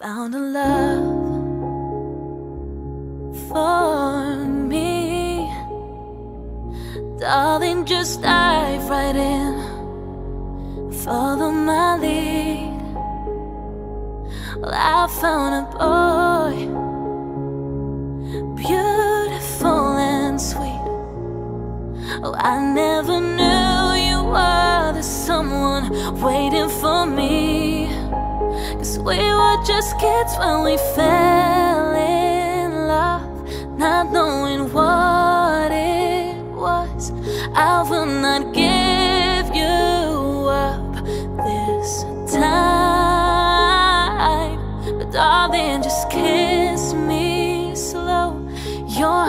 found a love for me. Darling, just dive right in. Follow my lead. Well, I found a boy, beautiful and sweet. Oh, I never knew you were the someone waiting for me. Cause we were just kids when we fell in love, not knowing what it was. I will not give you up this time. But darling, just kiss me slow. Your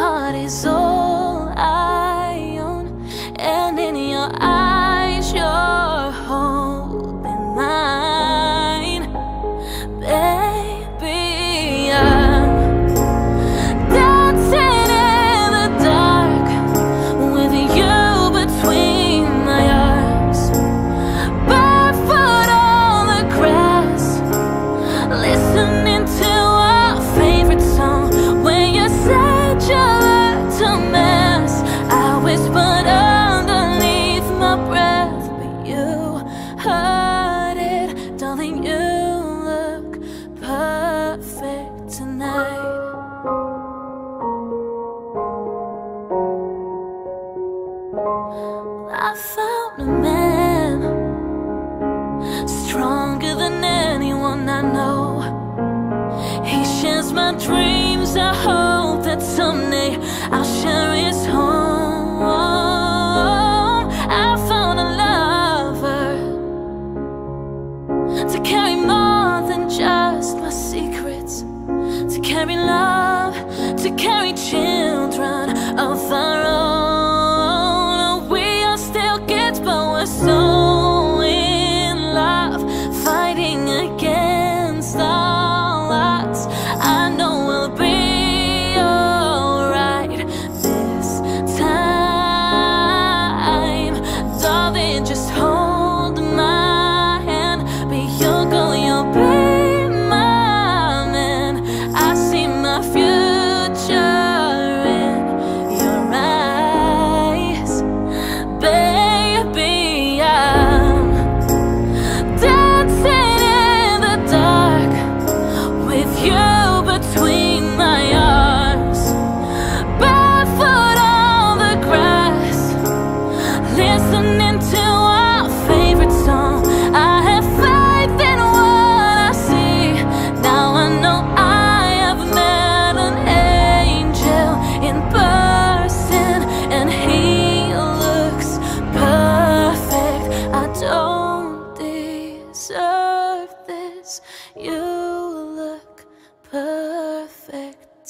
I found a man stronger than anyone I know. I hope that someday I'll share his home. I found a lover to carry more than just my secrets, to carry love, to carry children Just hold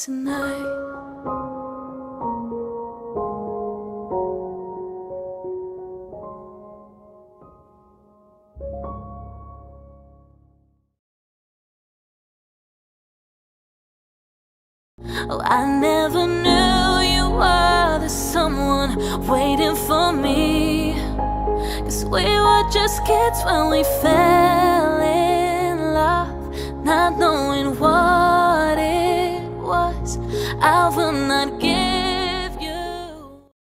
tonight. Oh, I never knew you were the someone waiting for me. Cause we were just kids when we fell in love, not knowing what. I will not give